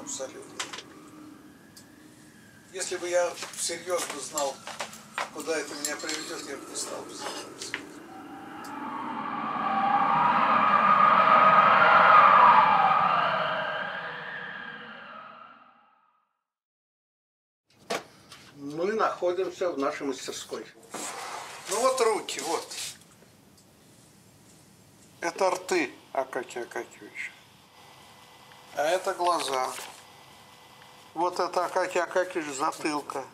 Абсолютно. Если бы я всерьез бы знал, куда это меня приведет, я бы не стал бы заниматься. Мы находимся в нашей мастерской. Ну вот руки, вот. Это рты Акакия Акакевича. А это глаза. Вот это Акакий Акакевич затылка.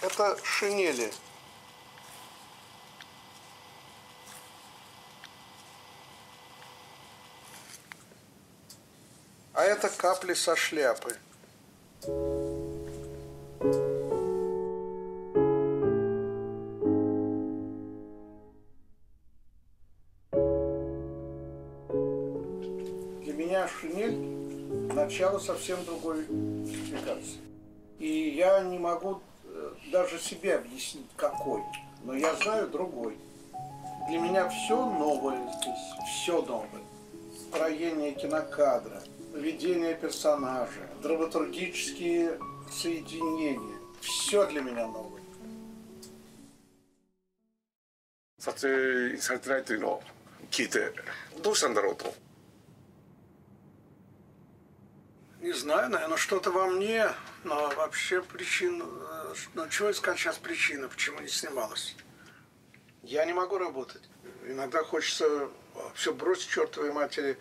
Это шинели. А это капли со шляпы. меня шинель – начало совсем другой экспликации. И я не могу э, даже себе объяснить, какой. Но я знаю другой. Для меня все новое здесь, все новое. Строение кинокадра, поведение персонажа, драматургические соединения. Все для меня новое. 撮影されてないというのを聞いてどうしたんだろうと Не знаю, наверное, что-то во мне, но вообще причин... Ну, чего искать сейчас причины, почему не снималась? Я не могу работать. Иногда хочется все бросить чертовой матери.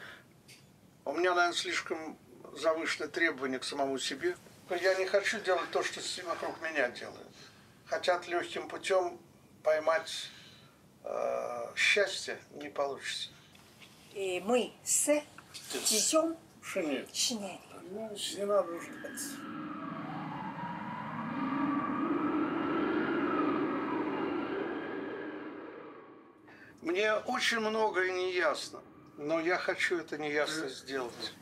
У меня, наверное, слишком завышенные требования к самому себе. Я не хочу делать то, что все вокруг меня делают. Хотят легким путем поймать э, счастье, не получится. И мы с детем Шинель. шинель. Ну, не надо уживаться. Мне очень многое не ясно, но я хочу это неясно сделать.